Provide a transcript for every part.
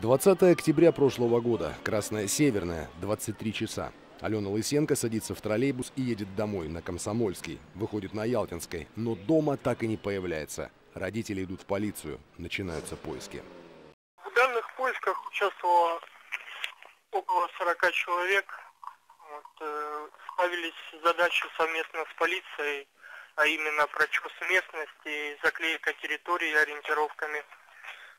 20 октября прошлого года. Красная Северная, 23 часа. Алена Лысенко садится в троллейбус и едет домой, на Комсомольский. Выходит на Ялтинской, но дома так и не появляется. Родители идут в полицию. Начинаются поиски. В данных поисках участвовало около 40 человек. Вот, э, ставились задачи совместно с полицией, а именно прочес местности, заклейка территории ориентировками,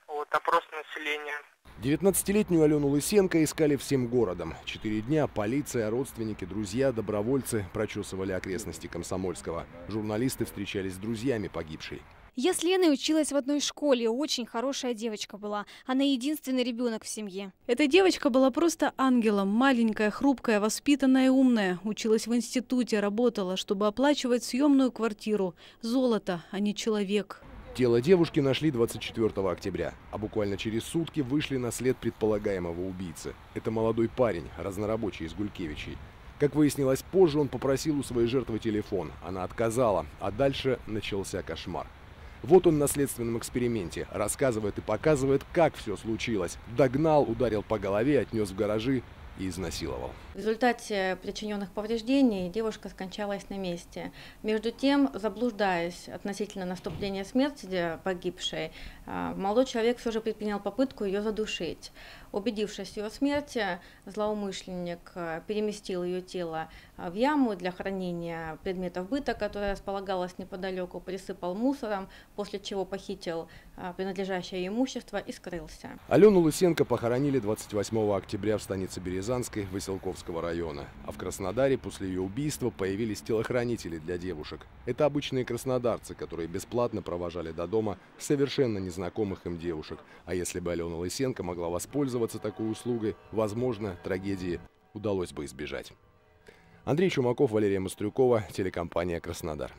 вот, опрос населения. 19-летнюю Алену Лысенко искали всем городом. Четыре дня полиция, родственники, друзья, добровольцы прочесывали окрестности Комсомольского. Журналисты встречались с друзьями погибшей. Я с Леной училась в одной школе, очень хорошая девочка была. Она единственный ребенок в семье. Эта девочка была просто ангелом, маленькая, хрупкая, воспитанная и умная. Училась в институте, работала, чтобы оплачивать съемную квартиру. Золото, а не человек. Тело девушки нашли 24 октября, а буквально через сутки вышли на след предполагаемого убийцы. Это молодой парень, разнорабочий из Гулькевичей. Как выяснилось позже, он попросил у своей жертвы телефон. Она отказала, а дальше начался кошмар. Вот он на следственном эксперименте. Рассказывает и показывает, как все случилось. Догнал, ударил по голове, отнес в гаражи и изнасиловал. В результате причиненных повреждений девушка скончалась на месте. Между тем, заблуждаясь относительно наступления смерти погибшей, а, молодой человек все же предпринял попытку ее задушить. Убедившись в ее смерти, злоумышленник а, переместил ее тело а, в яму для хранения предметов быта, которая располагалась неподалеку, присыпал мусором, после чего похитил принадлежащее имущество и скрылся. Алену Лысенко похоронили 28 октября в станице Березанской Выселковского района. А в Краснодаре после ее убийства появились телохранители для девушек. Это обычные краснодарцы, которые бесплатно провожали до дома совершенно незнакомых им девушек. А если бы Алена Лысенко могла воспользоваться такой услугой, возможно, трагедии удалось бы избежать. Андрей Чумаков, Валерия Мастрюкова, телекомпания «Краснодар».